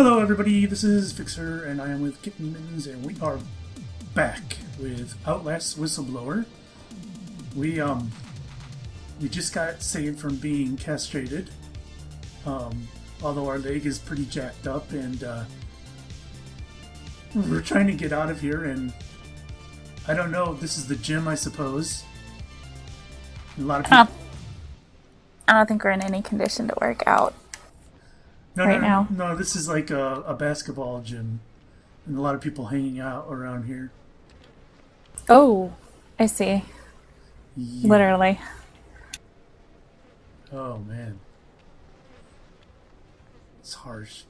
Hello, everybody. This is Fixxxer, and I am with Kittens, and we are back with Outlast Whistleblower. We um, we just got saved from being castrated. Um, although our leg is pretty jacked up, and uh, we're trying to get out of here. And I don't know. This is the gym, I suppose. A lot of people. Um, I don't think we're in any condition to work out. No, right no, now. No, this is like a, a basketball gym, and a lot of people hanging out around here. Oh, I see. Yeah. Literally. Oh man, it's harsh.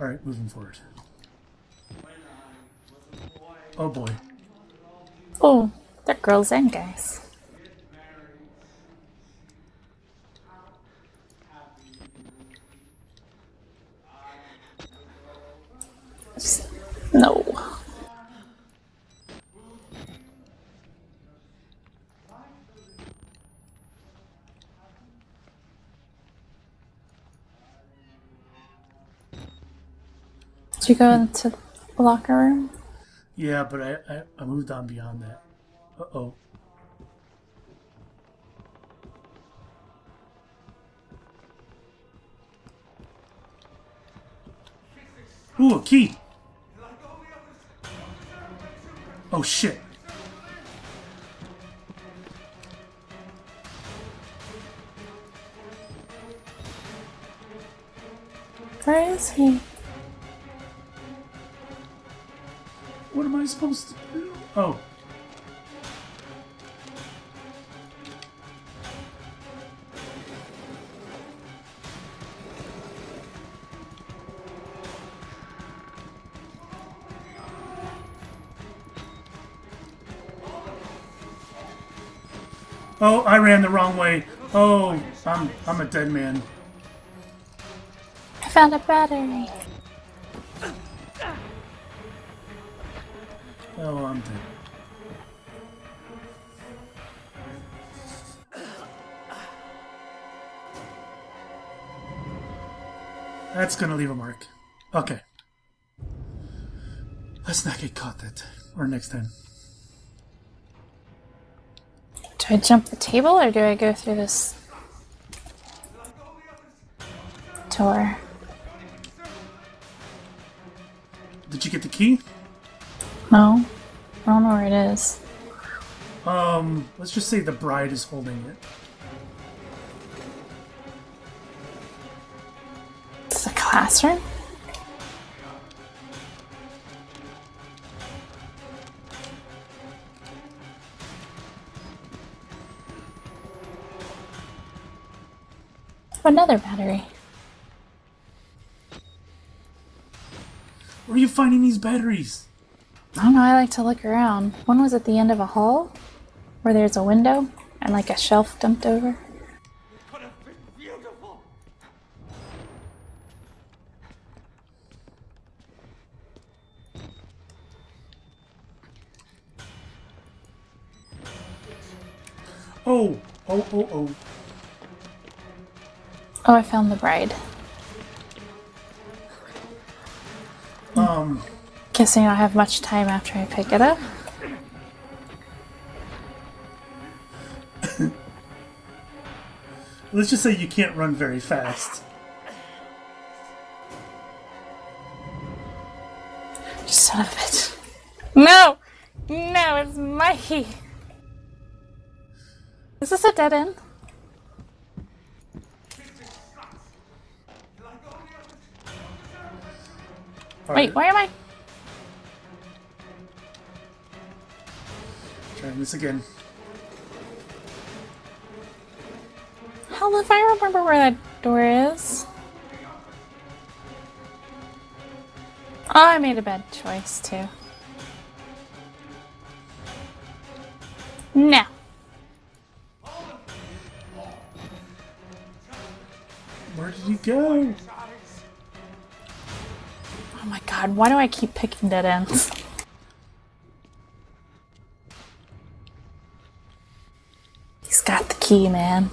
All right, moving forward. Oh boy. Oh, they're girls and guys. No. Did you go into the locker room? Yeah, but I, I, I moved on beyond that. Uh oh. Ooh, a key! Oh shit. Where is he? What am I supposed to do? Oh. Oh, I ran the wrong way. Oh, I'm I'm a dead man. I found a battery. Oh, I'm dead. That's gonna leave a mark. Okay. Let's not get caught that time. Or next time. Do I jump the table or do I go through this door? Did you get the key? No. I don't know where it is. Um, let's just say the bride is holding it. It's a classroom? Another battery. Where are you finding these batteries? I don't know, I like to look around. One was at the end of a hall where there's a window and like a shelf dumped over. could have been beautiful. Oh, oh, oh, oh. Oh, I found the bride. Um, Guessing I don't have much time after I pick it up. let's just say you can't run very fast. Son of a bitch. No! No, it's Mikey! Is this a dead end? Wait, where am I? Trying this again. Hell if I remember where that door is. Oh, I made a bad choice too. No. Where did he go? Oh my god, why do I keep picking dead ends? He's got the key, man.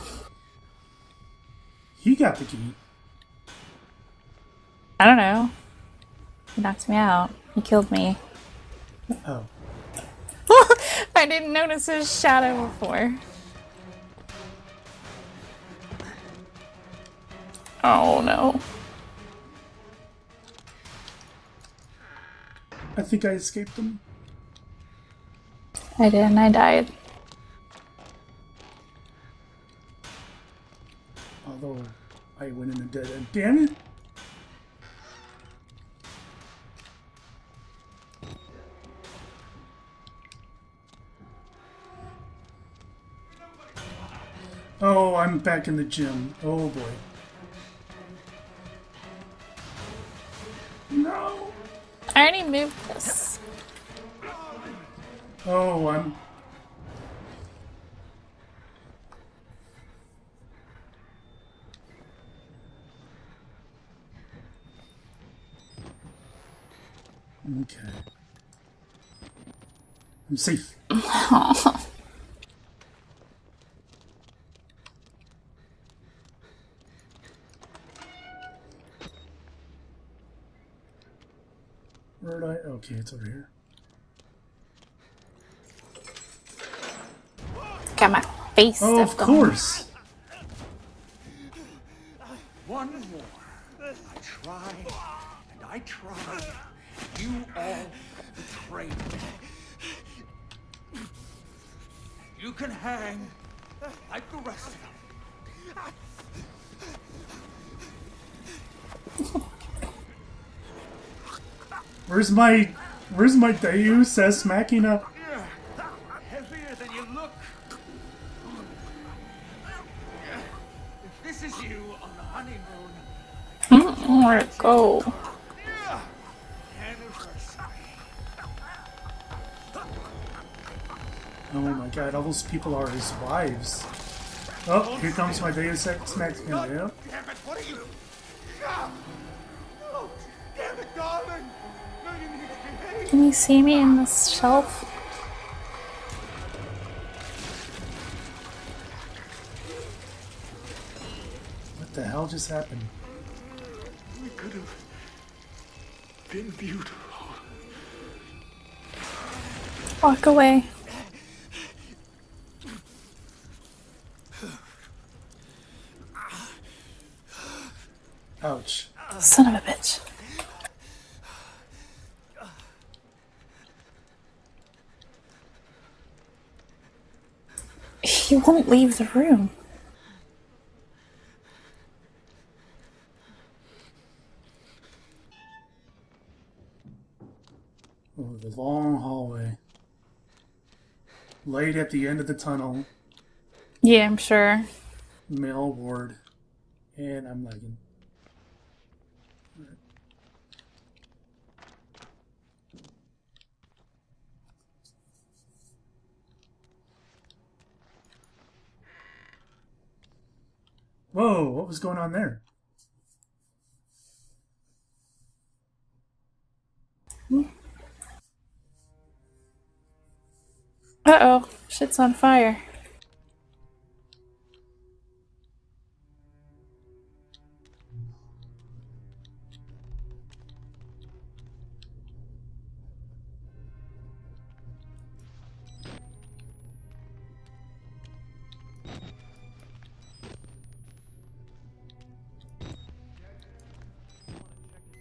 He got the key. I don't know. He knocked me out. He killed me. Oh. I didn't notice his shadow before. Oh no. I think I escaped them. I didn't, I died. Although I went in a dead end. Damn it! Oh, I'm back in the gym. Oh boy. I already this. Oh, I'm. Okay. I'm safe. Where did I? Okay, it's over here. Got my face Oh, of course. My, where's my Deus Ex Machina? Heavier than you look. If this is you on the honeymoon, Where'd it go? Oh my god, all those people are his wives. Oh, here comes my Deus Ex Machina. Yep. Damn it, what are you? Damn it, darling. No, you need to behave. Can you see me in this shelf? What the hell just happened? We could have been beautiful. Walk away. Ouch. Son of a bitch. He won't leave the room. Oh, the long hallway. Light at the end of the tunnel. Yeah, I'm sure. Male ward. And I'm lagging. Whoa, what was going on there? Uh oh, shit's on fire.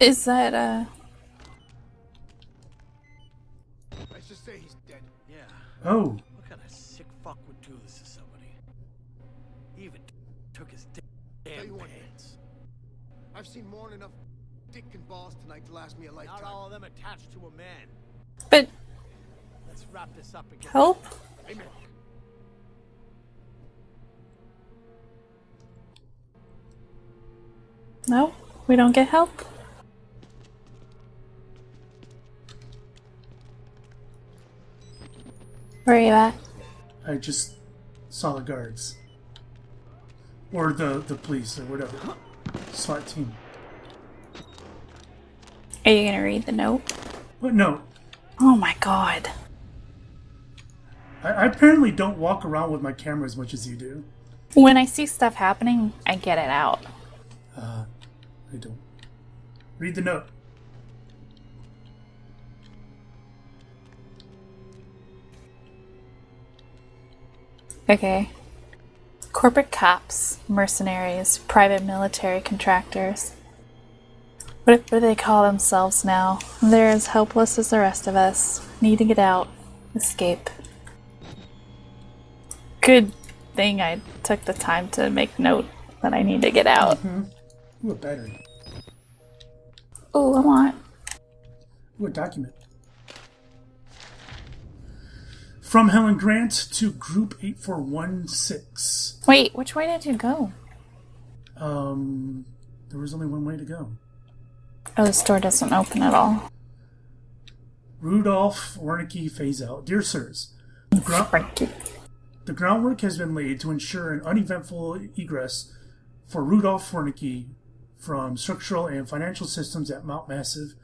Is that, uh, Let's just say he's dead. Yeah. Oh, What kind of sick fuck would do this to somebody? He even took his Tell damn you what, pants. I've seen more than enough dick and balls tonight to last me a lifetime. Not all of them attached to a man. but Let's wrap this up and get help? Amen. No, we don't get help. Where are you at? I just saw the guards. Or the, the police or whatever. SWAT team. Are you gonna read the note? What note? Oh my god. I, I apparently don't walk around with my camera as much as you do. When I see stuff happening, I get it out. Uh, I don't. Read the note. Okay. Corporate cops, mercenaries, private military contractors. What, what do they call themselves now? They're as helpless as the rest of us. Need to get out. Escape. Good thing I took the time to make note that I need to get out. Ooh, a battery. Oh, I want. Ooh, a document. From Helen Grant to Group 8416. Wait, which way did you go? Um, there was only one way to go. Oh, the store doesn't open at all. Rudolph Wernicke phase out. Dear sirs, the, Frankie. the groundwork has been laid to ensure an uneventful egress for Rudolph Wernicke from structural and financial systems at Mount Massive.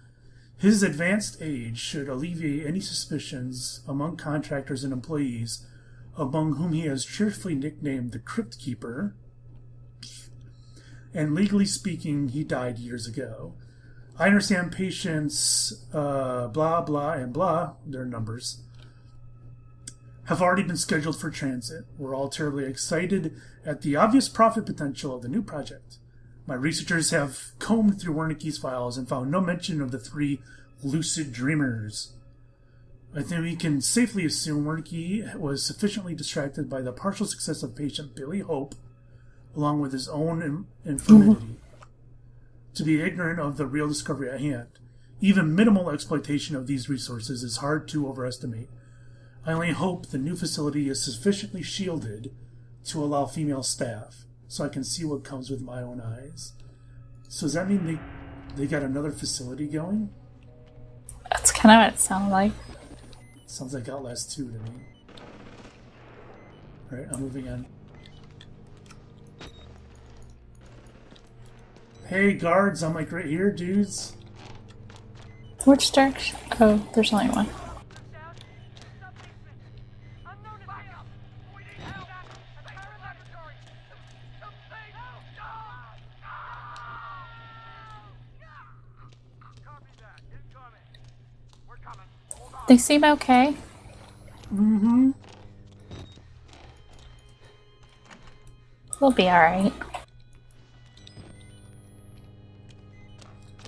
His advanced age should alleviate any suspicions among contractors and employees, among whom he has cheerfully nicknamed the Crypt Keeper. And legally speaking, he died years ago. I understand patients, uh, blah, blah, and blah, their numbers, have already been scheduled for transit. We're all terribly excited at the obvious profit potential of the new project. My researchers have combed through Wernicke's files and found no mention of the three lucid dreamers. I think we can safely assume Wernicke was sufficiently distracted by the partial success of patient Billy Hope, along with his own in- infirmity, to be ignorant of the real discovery at hand. Even minimal exploitation of these resources is hard to overestimate. I only hope the new facility is sufficiently shielded to allow female staff, so I can see what comes with my own eyes. So does that mean they they got another facility going? That's kind of what it sounded like. Sounds like Outlast 2 to me. Alright, I'm moving on. Hey, guards, I'm like right here, dudes. Which direction? Oh, there's only one. They seem okay. Mm-hmm. We'll be alright.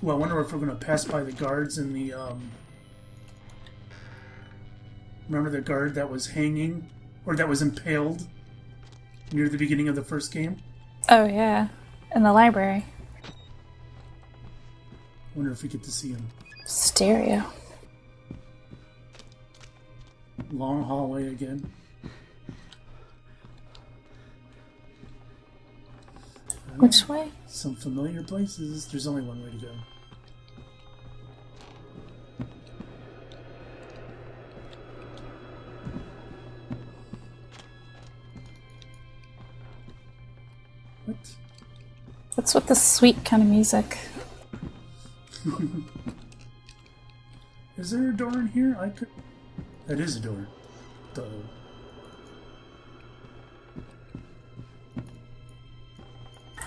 Well, I wonder if we're gonna pass by the guards in the, um... Remember the guard that was hanging? Or that was impaled? Near the beginning of the first game? Oh, yeah. In the library. Wonder if we get to see him. Stereo. Long hallway again. Which way? Some familiar places. There's only one way to go. What? What's with the sweet kind of music? Is there a door in here? I could. That is a door. Duh.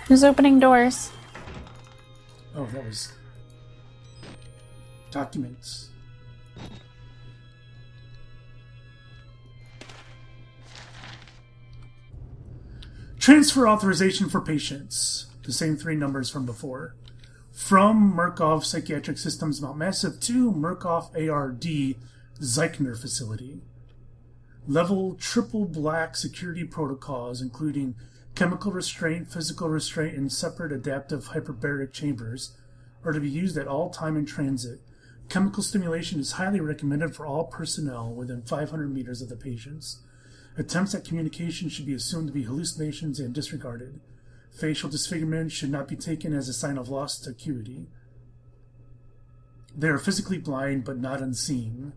Who's opening doors? Oh, that was. Documents. Transfer authorization for patients. The same three numbers from before. From Murkoff Psychiatric Systems Mount Massive to Murkoff ARD Zeichner facility. Level triple black security protocols, including chemical restraint, physical restraint, and separate adaptive hyperbaric chambers, are to be used at all time in transit. Chemical stimulation is highly recommended for all personnel within 500 meters of the patients. Attempts at communication should be assumed to be hallucinations and disregarded. Facial disfigurement should not be taken as a sign of lost acuity. They are physically blind but not unseen.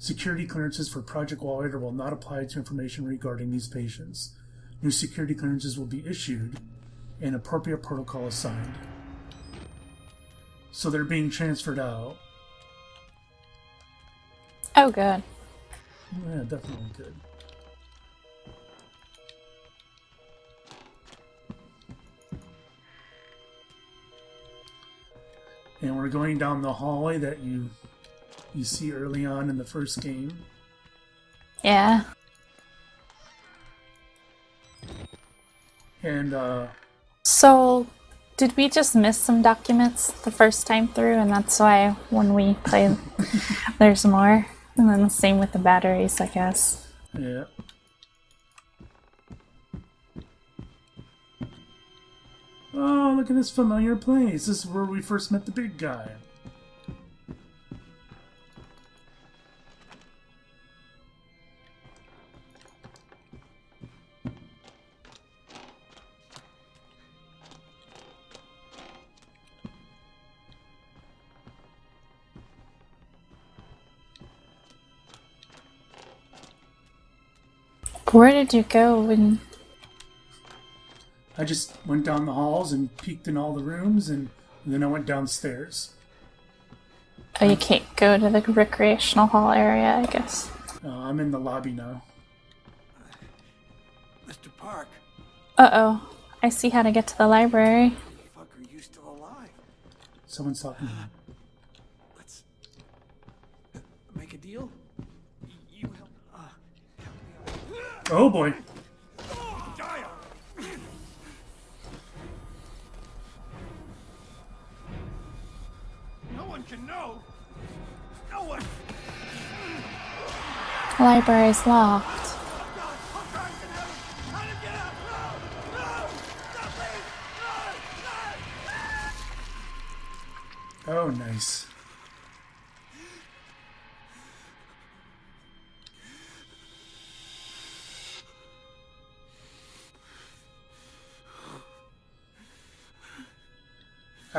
Security clearances for Project Walrider will not apply to information regarding these patients. New security clearances will be issued and appropriate protocol assigned. So they're being transferred out. Oh, good. Yeah, definitely good. and we're going down the hallway that you you see early on in the first game. Yeah. And uh, So, did we just miss some documents the first time through, and that's why when we play, there's more? And then the same with the batteries, I guess. yeah. Oh, look at this familiar place. This is where we first met the big guy. Where did you go when. I just went down the halls and peeked in all the rooms, and then I went downstairs. Oh, you can't go to the recreational hall area, I guess. Uh, I'm in the lobby now. Mr. Park, Uh oh. I see how to get to the library. fuck, are you still alive? Someone's talking to me. Oh boy. No one can know. No one. Library's locked. God, I'm trying to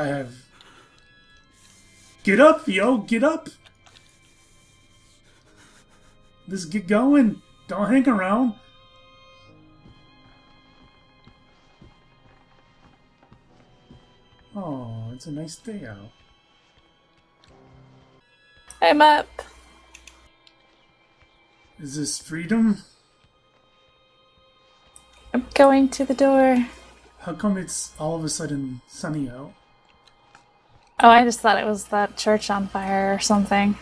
I have. Get up, yo! Get up! Let's get going. Don't hang around. Oh, it's a nice day out. I'm up. Is this freedom? I'm going to the door. How come it's all of a sudden sunny out? Oh, I just thought it was that church on fire or something.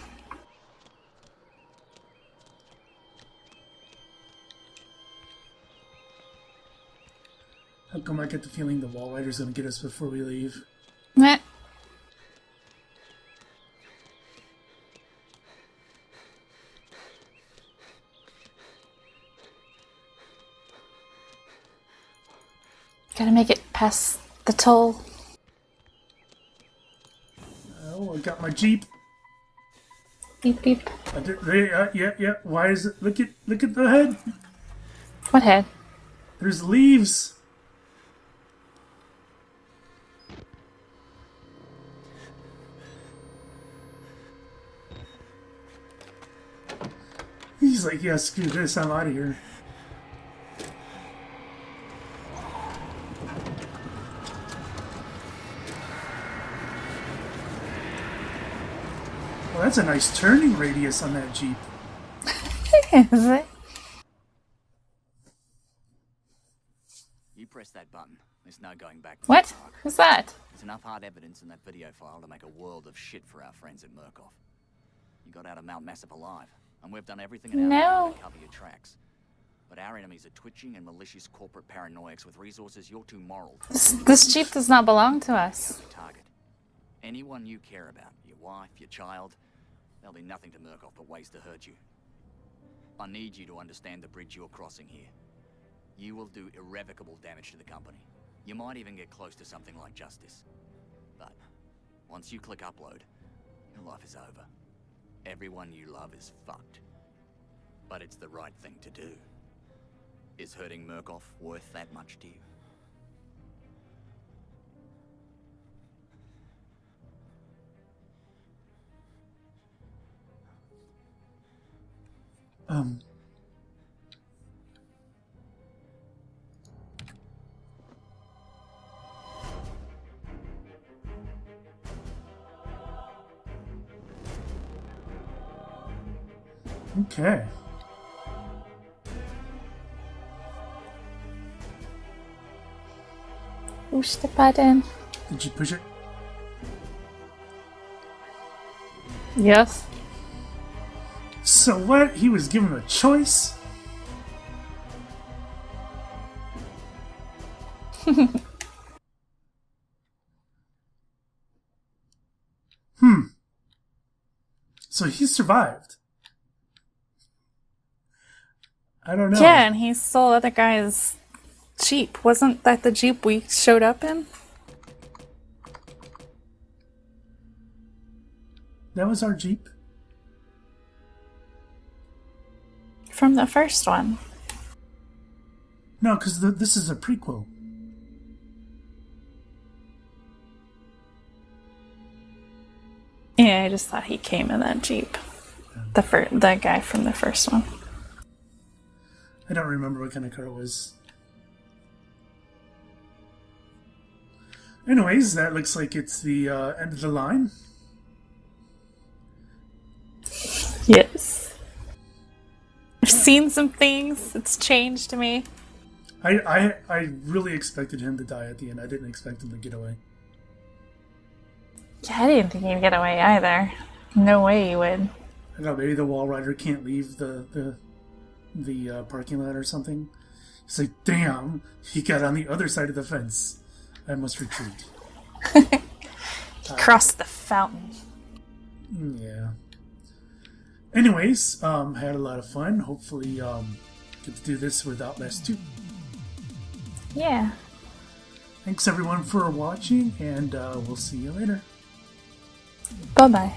How come I get the feeling the Walrider's gonna get us before we leave? Meh. Gotta make it past the toll. Oh, I got my jeep. Beep beep. I did, they, uh, yeah, yeah. Why is it? Look at, look at the head. What head? There's leaves. He's like, yeah, screw this. I'm out of here. That's a nice turning radius on that Jeep. Is it? You press that button. There's no going back. What? Who's that? There's enough hard evidence in that video file to make a world of shit for our friends at Murkoff. You got out of Mount Massive alive, and we've done everything in our power No. to cover your tracks. But our enemies are twitching and malicious corporate paranoiacs with resources you're too moral to This, this jeep does not belong to us. target. Anyone you care about, your wife, your child, there'll be nothing to Murkoff but ways to hurt you. I need you to understand the bridge you're crossing here. You will do irrevocable damage to the company. You might even get close to something like justice. But once you click upload, your life is over. Everyone you love is fucked. But it's the right thing to do. Is hurting Murkoff worth that much to you? Um. Okay. Push the button. Did you push it? Yes. So what? He was given a choice? hmm. So he survived. I don't know. Yeah, and he stole other guy's Jeep. Wasn't that the Jeep we showed up in? That was our Jeep. From the first one. No, because this is a prequel. Yeah, I just thought he came in that Jeep. The fir- the guy from the first one. I don't remember what kind of car it was. Anyways, that looks like it's the uh, end of the line. Yes. Seen some things. It's changed me. I, I I really expected him to die at the end. I didn't expect him to get away. Yeah, I didn't think he'd get away either. No way he would. I thought maybe the Walrider can't leave the the the uh, parking lot or something. It's like, damn, he got on the other side of the fence. I must retreat. Cross the fountain. Mm, Yeah. Anyways, um, had a lot of fun. Hopefully, um, get to do this with Outlast 2. Yeah. Thanks everyone for watching, and uh, we'll see you later. Bye bye.